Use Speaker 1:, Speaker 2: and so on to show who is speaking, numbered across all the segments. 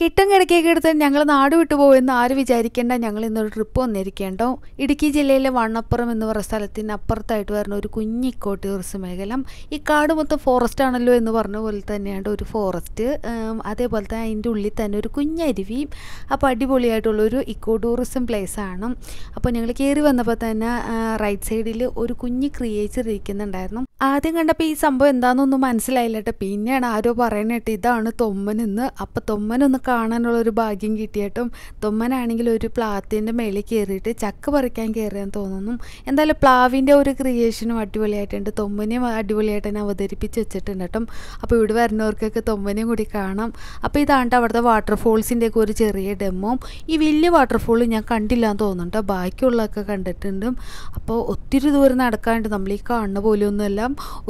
Speaker 1: കിട്ടും കിടക്കേക്ക് എടുത്ത് ഞങ്ങൾ നാട് വിട്ടു പോകുമെന്ന് ആരും വിചാരിക്കേണ്ട. ഞങ്ങൾ ഇന്നൊരു ട്രിപ്പ് വന്നിരിക്കേണ്ടോ? ഇടുക്കി ജില്ലയിലെ വണ്ണപ്പുറം എന്ന് പറയുന്ന സ്ഥലത്തിന് അപ്പുറത്തായിട്ട് വരുന്ന ഒരു കുഞ്ഞിക്കോ ടൂറിസം മേഖല. ഈ കാട് മൊത്തം ഫോറസ്റ്റ് ആണല്ലോ എന്ന് പറഞ്ഞ പോലെ തന്നെയാണ് ഒരു ഫോറസ്റ്റ് അതേപോലെ തന്നെ അതിന്റെ ഉള്ളിൽ തന്നെ ഒരു കുഞ്ഞരുവിയും അപ്പോൾ അടിപൊളിയായിട്ടുള്ളൊരു ഇക്കോ ടൂറിസം പ്ലേസ് ആണ്. അപ്പോൾ ഞങ്ങൾ കയറി വന്നപ്പോൾ തന്നെ റൈറ്റ് സൈഡിൽ ഒരു കുഞ്ഞ് ക്രിയേച്ചർ ഇരിക്കുന്നുണ്ടായിരുന്നു. ആദ്യം കണ്ടപ്പോൾ ഈ സംഭവം എന്താണെന്നൊന്നും മനസ്സിലായില്ല കേട്ടോ. പിന്നെയാണ് ആരോ പറയണേട്ട് ഇതാണ് തൊമ്മനെന്ന് അപ്പോൾ തൊമ്മനൊന്ന് കാണാനുള്ള ഒരു ഭാഗ്യം കിട്ടിയിട്ടും തൊമ്മനാണെങ്കിൽ ഒരു പ്ലാത്തിന്റെ മേളിൽ കയറിയിട്ട് ചക്ക പറിക്കാൻ കയറിയെന്ന് തോന്നുന്നു. എന്തായാലും പ്ലാവിന്റെ ഒരു ക്രിയേഷനും അടിപൊളിയായിട്ടുണ്ട്. തൊമ്മനെയും അടിപൊളിയായിട്ട് തന്നെ അവതരിപ്പിച്ച് വെച്ചിട്ടുണ്ട് കേട്ടോ. അപ്പോൾ ഇവിടെ വരുന്നവർക്കൊക്കെ തൊമ്മനെയും കൂടി കാണാം. അപ്പോൾ ഇതാണ് അവിടുത്തെ വാട്ടർഫോൾസിന്റെയൊക്കെ ഒരു ചെറിയ ഡെമോ ഈ വലിയ വാട്ടർഫോൾ ഞാൻ കണ്ടില്ല എന്ന് തോന്നുന്നുണ്ട് ബാക്കിയുള്ളതൊക്കെ കണ്ടിട്ടുണ്ട്. അപ്പോൾ ഒത്തിരി ദൂരം നടക്കാണ്ട് നമ്മൾ ഈ കാണുന്ന പോലെയൊന്നുമല്ല.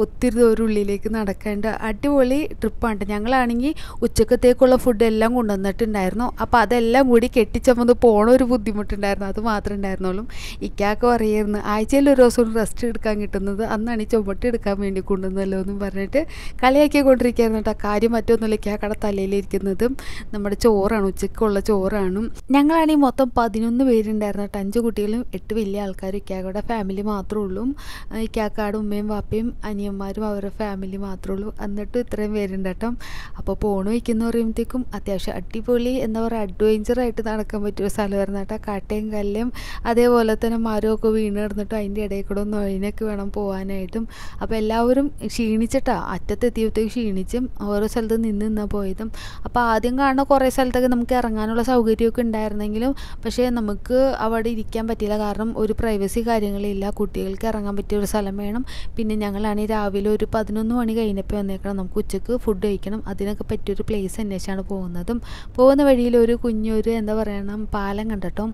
Speaker 1: ഒത്തിരി ദൂരം ഉള്ളിലേക്ക് നടക്കാണ്ട് അടിപൊളി ട്രിപ്പാണ് ഞങ്ങളാണെങ്കിൽ ഉച്ചക്കത്തേക്കുള്ള ഫുഡ് എല്ലാം കൊണ്ടുവന്നിട്ടുണ്ടായിരുന്നു. അപ്പോൾ അതെല്ലാം കൂടി കെട്ടിച്ചമ്മന്ന് പോണ ഒരു ബുദ്ധിമുട്ടുണ്ടായിരുന്നു. അത് മാത്രമേ ഉണ്ടായിരുന്നുള്ളൂ. ഇക്കാക്ക് പറയായിരുന്നു ആഴ്ചയിൽ ഒരു ദിവസം റെസ്റ്റ് എടുക്കാൻ കിട്ടുന്നത് അന്നാണ് ഈ ചുമട്ട് എടുക്കാൻ വേണ്ടി കൊണ്ടുവന്നല്ലോ എന്നും പറഞ്ഞിട്ട് കളിയാക്കി കൊണ്ടിരിക്കുകയായിരുന്നു കേട്ടോ. കാര്യം മറ്റൊന്നുമില്ല. ഇക്കാക്കട തലയിലിരിക്കുന്നതും നമ്മുടെ ചോറാണ് ഉച്ചക്കുള്ള ചോറാണ്. ഞങ്ങളാണെങ്കിൽ മൊത്തം പതിനൊന്ന് പേരുണ്ടായിരുന്നു കേട്ടോ. അഞ്ച് കുട്ടികളും എട്ട് വലിയ ആൾക്കാരും ഇക്കാക്കയുടെ ഫാമിലി മാത്രമേ ഉള്ളൂ. ഇക്കാക്കാട് ഉമ്മയും വാപ്പയും അനിയന്മാരും അവരുടെ ഫാമിലി മാത്രമേ ഉള്ളൂ. എന്നിട്ടും ഇത്രയും പേരുണ്ട് കേട്ടോ. അപ്പോൾ പോണ് വയ്ക്കുന്ന പറയുമ്പോഴത്തേക്കും അത്യാവശ്യം അടിപൊളി എന്താ പറയുക അഡ്വഞ്ചറായിട്ട് നടക്കാൻ പറ്റിയ ഒരു സ്ഥലമായിരുന്നു കേട്ടോ. കാട്ടയും കല്ലും അതേപോലെ തന്നെ മരമൊക്കെ വീണ് കിടന്നിട്ടും അതിന്റെ ഇടയിൽ കൂടെ ഒന്ന് ഒഴിനൊക്കെ വേണം പോകാനായിട്ടും അപ്പോൾ എല്ലാവരും ക്ഷീണിച്ചിട്ടാ അറ്റത്തെത്തിയപ്പോഴത്തേക്ക് ക്ഷീണിച്ചും ഓരോ സ്ഥലത്ത് നിന്ന് നിന്നാൽ പോയതും. അപ്പോൾ ആദ്യം കാണുന്ന കുറേ സ്ഥലത്തൊക്കെ നമുക്ക് ഇറങ്ങാനുള്ള സൗകര്യമൊക്കെ ഉണ്ടായിരുന്നെങ്കിലും പക്ഷേ നമുക്ക് അവിടെ ഇരിക്കാൻ പറ്റിയില്ല. കാരണം ഒരു പ്രൈവസി കാര്യങ്ങളില്ല. കുട്ടികൾക്ക് ഇറങ്ങാൻ പറ്റിയ ഒരു സ്ഥലം വേണം. പിന്നെ ഞങ്ങളാണെങ്കിൽ രാവിലെ ഒരു പതിനൊന്ന് മണി കഴിഞ്ഞപ്പോൾ വന്നേക്കണം. നമുക്ക് ഉച്ചയ്ക്ക് ഫുഡ് കഴിക്കണം. അതിനൊക്കെ പറ്റിയൊരു പ്ലേസ് അന്വേഷിച്ചാണ് പോകുന്നതും. പോകുന്ന വഴിയിൽ ഒരു കുഞ്ഞൊരു എന്താ പറയണം പാലം കണ്ടിട്ടോ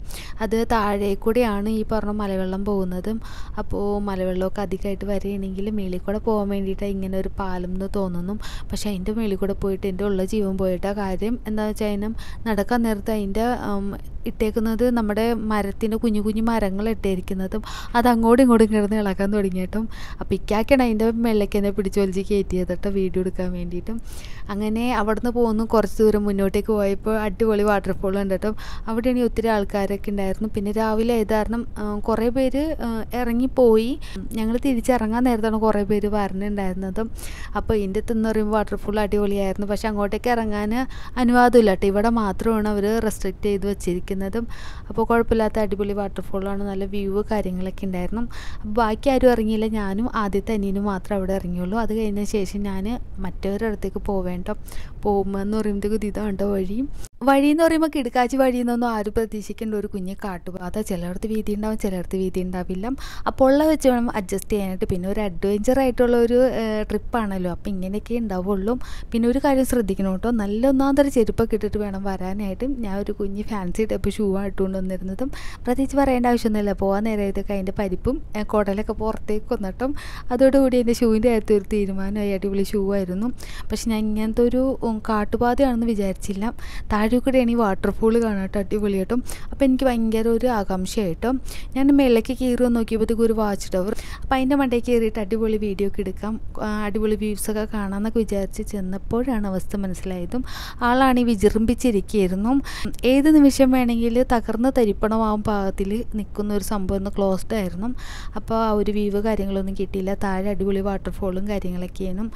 Speaker 1: അത് താഴെ കൂടെയാണ് ഈ പറഞ്ഞ മലവെള്ളം പോകുന്നതും. അപ്പോൾ മലവെള്ളമൊക്കെ അധികമായിട്ട് വരികയാണെങ്കിൽ മേളിൽ കൂടെ പോകാൻ വേണ്ടിയിട്ടാണ് ഇങ്ങനെ ഒരു പാലം എന്ന് തോന്നുന്നു. പക്ഷേ അതിന്റെ മേളിൽ കൂടെ പോയിട്ട് എന്റെ ഉള്ള ജീവൻ പോയിട്ട് കാര്യം. എന്താ വെച്ചാൽ അതിനും നടക്കാൻ നേരത്ത് അതിന്റെ ഇട്ടേക്കുന്നത് നമ്മുടെ മരത്തിന്റെ കുഞ്ഞു കുഞ്ഞു മരങ്ങൾ ഇട്ടേരിക്കുന്നതും അത് അങ്ങോട്ടും ഇങ്ങോട്ടും കിടന്ന് ഇളക്കാൻ തുടങ്ങിയിട്ടും. അപ്പം ഇക്കാക്കാണ് അതിന്റെ മെല്ലയ്ക്ക് എന്നെ പിടിച്ച് വലിച്ച് കയറ്റിയത് വീഡിയോ എടുക്കാൻ വേണ്ടിയിട്ടും. അങ്ങനെ അവിടെ നിന്ന് പോകുന്നു. കുറച്ച് ദൂരം മുന്നോട്ടേക്ക് പോയപ്പോൾ അടിപൊളി വാട്ടർഫോൾ കണ്ടിട്ടും ഇനി ഒത്തിരി ആൾക്കാരൊക്കെ ഉണ്ടായിരുന്നു. പിന്നെ രാവിലെ ആയത് കാരണം കുറേ പേര് ഇറങ്ങിപ്പോയി. ഞങ്ങൾ തിരിച്ചിറങ്ങാൻ നേരത്താണ് കുറേ പേര് പറഞ്ഞിട്ടുണ്ടായിരുന്നതും അപ്പോൾ ഇതിന്റെ എന്ന് പറയുമ്പോൾ വാട്ടർഫോൾ അടിപൊളിയായിരുന്നു. പക്ഷേ അങ്ങോട്ടേക്ക് ഇറങ്ങാൻ അനുവാദമില്ല കേട്ടോ. ഇവിടെ മാത്രമാണ് അവർ റെസ്ട്രിക്റ്റ് ചെയ്ത് വെച്ചിരിക്കുന്നതും. അപ്പോൾ കുഴപ്പമില്ലാത്ത അടിപൊളി വാട്ടർഫോളാണ് നല്ല വ്യൂ കാര്യങ്ങളൊക്കെ ഉണ്ടായിരുന്നു. അപ്പോൾ ബാക്കി ആരും ഇറങ്ങിയില്ല. ഞാനും ആദ്യത്തെ അനിയനും മാത്രം അവിടെ ഇറങ്ങിയുള്ളൂ. അത് കഴിഞ്ഞ ശേഷം ഞാൻ മറ്റവരുടെ അടുത്തേക്ക് പോവേണ്ട. പോകുമ്പോൾ എന്ന് പറയുമ്പോഴത്തേക്കും ഇതാണ്ടോ വഴി വഴി എന്ന് പറയുമ്പോൾ കിടക്കാച്ചി വഴി നിന്നൊന്നും ആരും പ്രതീക്ഷിക്കേണ്ട ഒരു കുഞ്ഞ് കാട്ടുപാത ചിലയിടത്ത് വീതി ഉണ്ടാവും ചിലയിടത്ത് വീതി ഉണ്ടാവില്ല. അപ്പോൾ ഉള്ള വെച്ച് വേണം അഡ്ജസ്റ്റ് ചെയ്യാനായിട്ട്. പിന്നെ ഒരു അഡ്വഞ്ചർ ആയിട്ടുള്ള ഒരു ട്രിപ്പാണല്ലോ അപ്പോൾ ഇങ്ങനെയൊക്കെ ഉണ്ടാവുള്ളൂ. പിന്നെ ഒരു കാര്യം ശ്രദ്ധിക്കണം കേട്ടോ. നല്ല ഒന്നാന്തരം ചെരുപ്പൊക്കെ ഇട്ടിട്ട് വേണം വരാനായിട്ടും. ഞാൻ ഒരു കുഞ്ഞ് ഫാൻസി ടൈപ്പ് ഷൂ ആയിട്ടുകൊണ്ട് വന്നിരുന്നതും. പ്രത്യേകിച്ച് പറയേണ്ട ആവശ്യമൊന്നുമില്ല. പോകാൻ നേരത്തേക്ക് അതിന്റെ പരിപ്പും കുടലൊക്കെ പുറത്തേക്ക് വന്നിട്ടും. അതോടുകൂടി എന്റെ ഷൂവിന്റെ അകത്ത് ഒരു തീരുമാനമായി അടിപൊളി ഷൂ ആയിരുന്നു. പക്ഷെ ഞാൻ ഇങ്ങനത്തെ ഒരു കാട്ടുപാതയാണെന്ന് വിചാരിച്ചില്ല. താഴെ കൂടെയാണ് ഈ വാട്ടർഫോൾ കാണാട്ടോ അടിപൊളിയായിട്ടും. അപ്പോൾ എനിക്ക് ഭയങ്കര ഒരു ആകാംക്ഷയായിട്ടും. ഞാൻ മേലേക്ക് കയറി നോക്കിയപ്പോഴത്തേക്ക് ഒരു വാച്ച് ടവർ അപ്പോൾ അതിന്റെ മണ്ടയിൽ കയറിയിട്ട് അടിപൊളി വീഡിയോ ഒക്കെ എടുക്കാം. അടിപൊളി വ്യൂസൊക്കെ കാണാമെന്നൊക്കെ വിചാരിച്ച് ചെന്നപ്പോഴാണ് അവസ്ഥ മനസ്സിലായതും. ആളാണ് ഈ വിജൃംഭിച്ചിരിക്കുകയായിരുന്നു. ഏത് നിമിഷം വേണമെങ്കിൽ തകർന്ന് തരിപ്പണമാവും പാകത്തിൽ നിൽക്കുന്ന ഒരു സംഭവം ഒന്ന് ക്ലോസ്ഡ് ആയിരുന്നു. അപ്പോൾ ആ ഒരു വ്യൂ കാര്യങ്ങളൊന്നും കിട്ടിയില്ല. താഴെ അടിപൊളി വാട്ടർഫോളും കാര്യങ്ങളൊക്കെയാണ്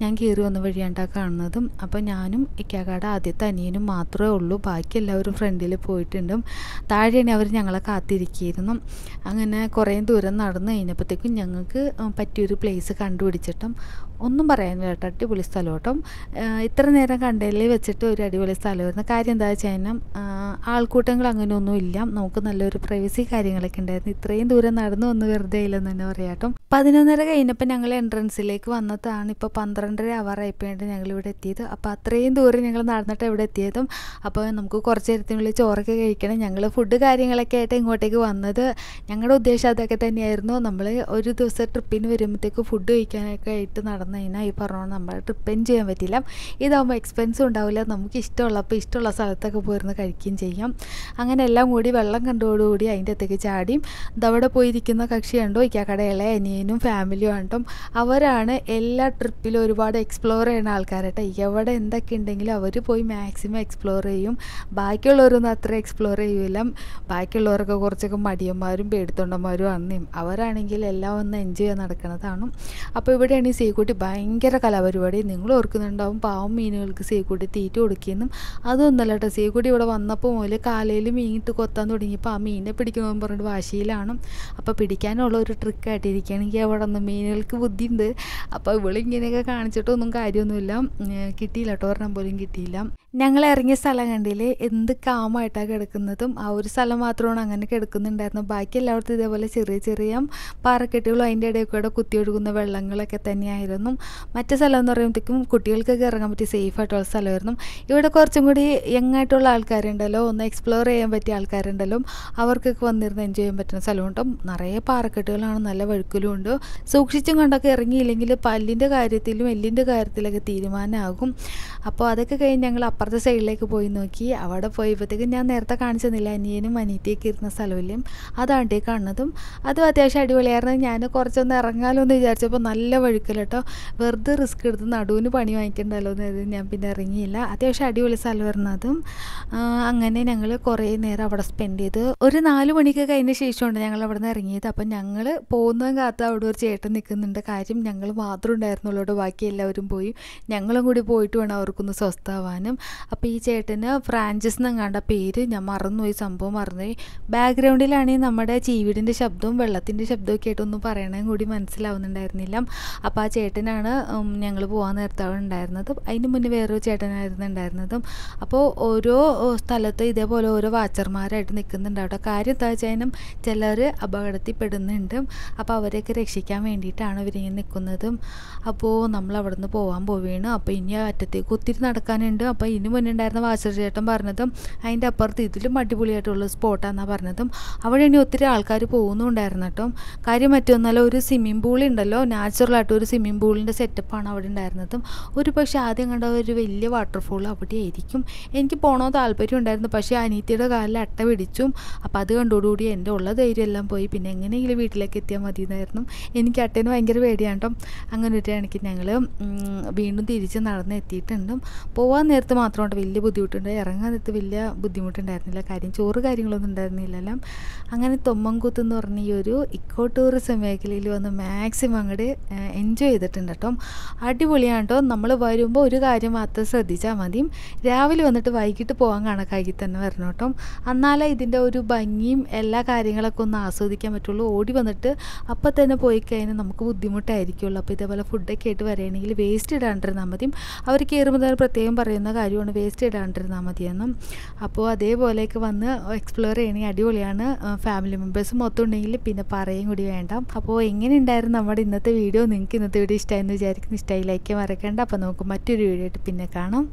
Speaker 1: ഞാൻ കയറി വന്ന വഴിയാണ്ടാണ് കാണുന്നതും. അപ്പോൾ ഞാനും ഇക്കാക്കാട് ആദ്യത്തെ അനിയനും മാത്രമേ ഉള്ളൂ. ബാക്കി എല്ലാവരും ഫ്രണ്ടിൽ പോയിട്ടുണ്ട്. താഴെയാണ് അവർ ഞങ്ങളെ കാത്തിരിക്കുകയായിരുന്നു അങ്ങനെ കുറേ ദൂരം നടന്നു കഴിഞ്ഞപ്പോഴത്തേക്കും ഞങ്ങൾക്ക് പറ്റിയൊരു പ്ലേസ് കണ്ടുപിടിച്ചിട്ടും ഒന്നും പറയാൻ കേട്ടോ. അടിപൊളി സ്ഥലം കേട്ടോ. ഇത്ര നേരം കണ്ടതിൽ വെച്ചിട്ട് ഒരു അടിപൊളി സ്ഥലമായിരുന്നു കാര്യം എന്താ വെച്ച് കഴിഞ്ഞാൽ ആൾക്കൂട്ടങ്ങൾ അങ്ങനെയൊന്നും ഇല്ല. നമുക്ക് നല്ലൊരു പ്രൈവസി കാര്യങ്ങളൊക്കെ ഉണ്ടായിരുന്നു. ഇത്രയും ദൂരം നടന്നു വന്ന് വെറുതെ ഇല്ലെന്ന് തന്നെ പറയാം കേട്ടോ. പതിനൊന്നര കഴിഞ്ഞപ്പോൾ ഞങ്ങൾ എൻട്രൻസിലേക്ക് വന്നതാണ്. ഇപ്പോൾ പന്ത്രണ്ടര ആവാറായപ്പോഴാണ് ഞങ്ങൾ ഇവിടെ എത്തിയത്. അപ്പോൾ അത്രയും ദൂരം ഞങ്ങൾ നടന്നിട്ട് ഇവിടെ എത്തിയതും. അപ്പോൾ നമുക്ക് കുറച്ച് നേരത്തിനുള്ളിൽ ചോറൊക്കെ കഴിക്കണം. ഞങ്ങൾ ഫുഡ് കാര്യങ്ങളൊക്കെ ആയിട്ട് ഇങ്ങോട്ടേക്ക് വന്നത് ഞങ്ങളുടെ ഉദ്ദേശം അതൊക്കെ തന്നെയായിരുന്നു. നമ്മൾ ഒരു ദിവസം ട്രിപ്പിന് വരുമ്പോഴത്തേക്ക് ഫുഡ് കഴിക്കാനൊക്കെ ആയിട്ട് നടന്നു കഴിഞ്ഞാൽ ഈ പറഞ്ഞ നമ്മൾ ട്രിപ്പ് ചെയ്യാൻ പറ്റില്ല. ഇതാകുമ്പോൾ എക്സ്പെൻസും ഉണ്ടാവില്ല. നമുക്ക് ഇഷ്ടമുള്ളപ്പോൾ ഇഷ്ടമുള്ള സ്ഥലത്തൊക്കെ പോയിരുന്ന് കഴിക്കുകയും ചെയ്യാം. അങ്ങനെ എല്ലാം കൂടി വെള്ളം കണ്ടോടുകൂടി അതിന്റെ അകത്തേക്ക് ചാടിയും ഇതവിടെ പോയിരിക്കുന്ന കക്ഷി കണ്ടോ? ഇക്കാക്കടെ ഇളയ അനിയനും ഫാമിലിയും കണ്ടും അവരാണ് എല്ലാ ട്രിപ്പിലും ഒരുപാട് എക്സ്പ്ലോർ ചെയ്യുന്ന ആൾക്കാരട്ടെ. എവിടെ എന്തൊക്കെ ഉണ്ടെങ്കിലും അവർ പോയി മാക്സിമം എക്സ്പ്ലോർ ചെയ്യും. ബാക്കിയുള്ളവരൊന്നും അത്ര എക്സ്പ്ലോർ ചെയ്യൂല. ബാക്കിയുള്ളവരൊക്കെ കുറച്ചൊക്കെ മടിയന്മാരും പേടിത്തൊണ്ടന്മാരും അന്നേയും അവരാണെങ്കിൽ എല്ലാം ഒന്ന് എൻജോയ് ചെയ്യാൻ നടക്കുന്നതാണ്. അപ്പോൾ ഇവിടെയാണ് ഈ സീക്കുട്ടി ഭയങ്കര കലാപരിപാടി. നിങ്ങൾ ഓർക്കുന്നുണ്ടാവും പാവം മീനുകൾക്ക് സീക്കുട്ടി തീറ്റ കൊടുക്കുകയെന്നും അതൊന്നല്ല കേട്ടോ സീക്കുട്ടി ഇവിടെ വന്നപ്പോൾ മുതൽ കാലയിൽ മീനിട്ട് കൊത്താൻ തുടങ്ങിയപ്പോൾ ആ മീനിനെ പിടിക്കണമെന്ന് പറഞ്ഞിട്ട് വാശിയിലാണ്. അപ്പോൾ പിടിക്കാനുള്ള ഒരു ട്രിക്കായിട്ടിരിക്കുകയാണെങ്കിൽ അവിടെ നിന്ന് മീനുകൾക്ക് ബുദ്ധിയുണ്ട്. അപ്പോൾ ഇവളിങ്ങനെയൊക്കെ കാണിച്ചിട്ടൊന്നും കാര്യമൊന്നുമില്ല. കിട്ടിയില്ല കേട്ടോ. ഒരെണ്ണം പോലും കിട്ടിയില്ല. ഞങ്ങൾ ഇറങ്ങിയ സ്ഥലം കണ്ടില്ലേ? എന്ത് കാമായിട്ടാണ് കിടക്കുന്നതും. ആ ഒരു സ്ഥലം മാത്രമാണ് അങ്ങനെ കിടക്കുന്നുണ്ടായിരുന്നു ബാക്കി എല്ലായിടത്തും ഇതേപോലെ ചെറിയ ചെറിയ പാറക്കെട്ടുകളും അതിന്റെ ഇടയിൽ കൂടെ കുത്തിയൊഴുകുന്ന വെള്ളങ്ങളൊക്കെ തന്നെയായിരുന്നു. മറ്റു സ്ഥലം എന്ന് പറയുമ്പോഴത്തേക്കും കുട്ടികൾക്കൊക്കെ ഇറങ്ങാൻ പറ്റിയ സേഫ് ആയിട്ടുള്ള സ്ഥലമായിരുന്നു. ഇവിടെ കുറച്ചും കൂടി യങ്ങായിട്ടുള്ള ആൾക്കാരുണ്ടല്ലോ. ഒന്ന് എക്സ്പ്ലോർ ചെയ്യാൻ പറ്റിയ ആൾക്കാരുണ്ടല്ലോ. അവർക്കൊക്കെ വന്നിരുന്ന് എൻജോയ് ചെയ്യാൻ പറ്റുന്ന സ്ഥലമുണ്ട്. നിറയെ പാറക്കെട്ടുകളാണ് നല്ല വഴുക്കലും ഉണ്ട്. സൂക്ഷിച്ചും കണ്ടൊക്കെ ഇറങ്ങിയില്ലെങ്കിൽ പല്ലിന്റെ കാര്യത്തിലും എല്ലിന്റെ കാര്യത്തിലൊക്കെ തീരുമാനമാകും. അപ്പോൾ അതൊക്കെ കഴിഞ്ഞ് ഞങ്ങൾ അപ്പുറത്തെ സൈഡിലേക്ക് പോയി നോക്കി. അവിടെ പോയപ്പോഴത്തേക്കും ഞാൻ നേരത്തെ കാണിച്ചു തന്നില്ല അനിയനും അനിയത്തിയൊക്കെ ഇരുന്ന സ്ഥലമില്ലേ അതാണ്ടേ കാണുന്നതും. അതും അത്യാവശ്യം അടിപൊളിയായിരുന്നു. ഞാൻ കുറച്ചൊന്ന് ഇറങ്ങാമല്ലോ എന്ന് വിചാരിച്ചപ്പോൾ നല്ല വഴുക്കൽ കേട്ടോ വെറുതെ റിസ്ക് എടുത്ത് നടുവിന് പണി വാങ്ങിക്കണ്ടല്ലോ എന്ന് ഞാൻ പിന്നെ ഇറങ്ങിയില്ല. അത്യാവശ്യം അടിപൊളി സ്ഥലമായിരുന്നു അതും. അങ്ങനെ ഞങ്ങൾ കുറേ നേരം അവിടെ സ്പെൻഡ് ചെയ്ത്. ഒരു നാല് മണിക്ക് കഴിഞ്ഞ ശേഷമാണ് ഞങ്ങൾ അവിടെ നിന്ന് ഇറങ്ങിയത്. അപ്പം ഞങ്ങൾ പോകുന്നതും കാത്ത് അവിടെ ഒരു ചേട്ടൻ നിൽക്കുന്നുണ്ട്. കാര്യം ഞങ്ങൾ മാത്രം ഉണ്ടായിരുന്നുള്ളൂ. ബാക്കി എല്ലാവരും പോയി. ഞങ്ങളും കൂടി പോയിട്ട് വേണം അവർക്കൊന്ന് സ്വസ്ഥാവാനും അപ്പോൾ ഈ ചേട്ടന് ഫ്രാൻസിസ് എന്നങ്ങാണ്ട പേര് ഞാൻ മറന്നുപോയി സംഭവം മറന്നുപോയി. ബാക്ക്ഗ്രൗണ്ടിലാണെങ്കിൽ നമ്മുടെ ചീവിടിന്റെ ശബ്ദവും വെള്ളത്തിന്റെ ശബ്ദമൊക്കെ ആയിട്ടൊന്നും പറയണേ കൂടി മനസ്സിലാവുന്നുണ്ടായിരുന്നില്ല. അപ്പോൾ ആ ചേട്ടനാണ് ഞങ്ങൾ പോകാൻ നേരത്താണ് ഉണ്ടായിരുന്നത്. അതിന് മുന്നേ വേറൊരു ചേട്ടനായിരുന്നു ഉണ്ടായിരുന്നതും. അപ്പോൾ ഓരോ സ്ഥലത്ത് ഇതേപോലെ ഓരോ വാച്ചർമാരായിട്ട് നിൽക്കുന്നുണ്ട്. അവിടെ കാര്യം എന്താ വെച്ചാൽ ചിലർ അപകടത്തിൽപ്പെടുന്നുണ്ട്. അപ്പോൾ അവരെയൊക്കെ രക്ഷിക്കാൻ വേണ്ടിയിട്ടാണ് ഇവരിങ്ങനെ നിൽക്കുന്നതും. അപ്പോൾ നമ്മൾ അവിടെ നിന്ന് പോകാൻ പോവുകയാണ് അപ്പോൾ ഇനി അറ്റത്തേക്ക് ഒത്തിരി നടക്കാനുണ്ട്. അപ്പോൾ ഇതിന് മുന്നേ ഉണ്ടായിരുന്ന വാച്ചർ ചേട്ടൻ പറഞ്ഞതും അതിന്റെ അപ്പുറത്ത് ഇതിലും അടിപൊളിയായിട്ടുള്ള സ്പോട്ടാണെന്നാണ് പറഞ്ഞതും. അവിടെ ഇനി ഒത്തിരി ആൾക്കാർ പോകുന്നുണ്ടായിരുന്നു കേട്ടോ. കാര്യം മറ്റൊന്നല്ല ഒരു സ്വിമ്മിംഗ് പൂൾ ഉണ്ടല്ലോ. നാച്ചുറലായിട്ട് ഒരു സ്വിമ്മിംഗ് പൂളിന്റെ സെറ്റപ്പാണ് അവിടെ ഉണ്ടായിരുന്നതും. ഒരു പക്ഷേ ആദ്യം കണ്ട ഒരു വലിയ വാട്ടർഫോൾ അവിടെ ആയിരിക്കും എനിക്ക് പോകണോ താല്പര്യം ഉണ്ടായിരുന്നു. പക്ഷേ അനീത്തിയുടെ കാലിൽ അട്ട പിടിച്ചും അപ്പോൾ അത് കണ്ടോടുകൂടി എന്റെ ഉള്ള ധൈര്യം എല്ലാം പോയി. പിന്നെ എങ്ങനെയെങ്കിലും വീട്ടിലേക്ക് എത്തിയാൽ മതി എന്നായിരുന്നു എനിക്ക് അട്ടേന് ഭയങ്കര പേടിയാണ് കേട്ടോ. അങ്ങനെ ഒരു എനിക്ക് ഞങ്ങൾ വീണ്ടും തിരിച്ച് നടന്ന് എത്തിയിട്ടുണ്ടും പോകാൻ നേരത്ത് മാത്രമുണ്ട് വലിയ ബുദ്ധിമുട്ടുണ്ട്. ഇറങ്ങാൻ നേരത്ത് വലിയ ബുദ്ധിമുട്ടുണ്ടായിരുന്നില്ല. കാര്യം ചോറ് കാര്യങ്ങളൊന്നും ഉണ്ടായിരുന്നില്ലല്ലോ. അങ്ങനെ തൊമ്മൻകൂത്ത് എന്ന് പറഞ്ഞ ഈ ഒരു ഇക്കോ ടൂറിസം മേഖലയിൽ വന്ന് മാക്സിമം അങ്ങോട്ട് എൻജോയ് ചെയ്തിട്ടുണ്ട് കേട്ടോ. അടിപൊളിയാണ് കേട്ടോ. നമ്മൾ വരുമ്പോൾ ഒരു കാര്യം മാത്രം ശ്രദ്ധിച്ചാൽ മതി. രാവിലെ വന്നിട്ട് വൈകിട്ട് പോകാൻ കണക്കാക്കി തന്നെ വരണം കേട്ടോ. എന്നാലേ ഇതിന്റെ ഒരു ഭംഗിയും എല്ലാ കാര്യങ്ങളൊക്കെ ഒന്ന് ആസ്വദിക്കാൻ പറ്റുള്ളൂ. ഓടി വന്നിട്ട് അപ്പം തന്നെ പോയി കഴിഞ്ഞാൽ നമുക്ക് ബുദ്ധിമുട്ടായിരിക്കുള്ളൂ. അപ്പോൾ ഇതേപോലെ ഫുഡൊക്കെ ആയിട്ട് വരികയാണെങ്കിൽ വേസ്റ്റ് ഇടാണ്ടിരുന്നാൽ മതി. അവർ കയറുമ്പോൾ പ്രത്യേകം പറയുന്ന കാര്യമാണ്. വേസ്റ്റ് ഇടാണ്ടിരുന്നാൽ മതിയെന്നും. അപ്പോൾ അതേപോലെയൊക്കെ വന്ന് എക്സ്പ്ലോർ ചെയ്യണമെങ്കിൽ അടിപൊളിയാണ് ഫാമിലി മെമ്പേഴ്സ് മൊത്തം ഉണ്ടെങ്കിൽ പിന്നെ പറയും കൂടി വേണ്ട. അപ്പോൾ എങ്ങനെ ഉണ്ടായിരുന്നു നമ്മുടെ ഇന്നത്തെ വീഡിയോ? നിങ്ങൾക്ക് ഇന്നത്തെ വീഡിയോ ഇഷ്ടമായെന്ന് വിചാരിക്കുന്നു. ഇഷ്ടമായി ലൈക്ക് മറക്കേണ്ട. അപ്പോൾ നമുക്ക് മറ്റൊരു വീഡിയോ ആയിട്ട് പിന്നെ കാണാം.